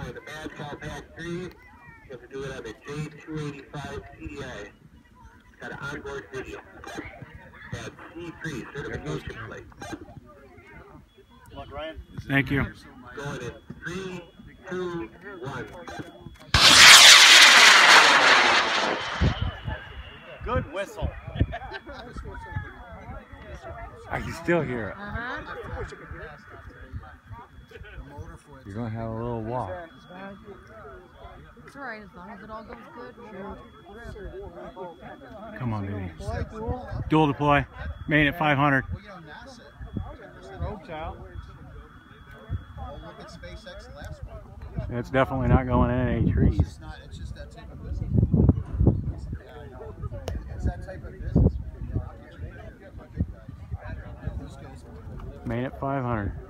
flying the Madcow PAC-3. You have to do it on the J285 CTI. It's got an onboard video. Got C3 certification plate. Luck, Ryan. Thank you. Going in three, two, one. Good whistle. I can still hear it. Uh-huh. You're gonna have a little walk. It's alright, as long as it all goes good. Come on, baby. Dual deploy. Made it 500. It's definitely not going in any trees. Made it 500.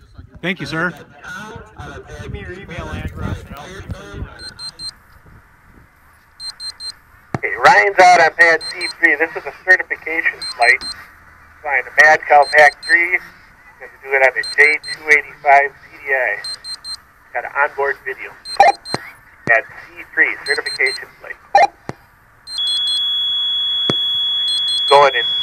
Thank you, sir. Give me your email address Okay, Ryan's out on pad C3. This is a certification flight. Flying the Madcow PAC-3. You have to do it on the J285 CTI. Got an onboard video. Pad C3 certification flight. Going in